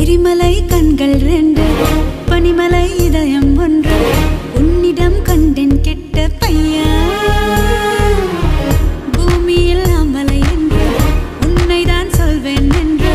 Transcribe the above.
எரிமலை கண்கள் ரெண்டு பனிமலை இதயம் ஒன்று. உன்னிடம் கண்டென் கெட்ட பையா பூமியில் அமலை என்று உன்னை சொல்வேன் என்று.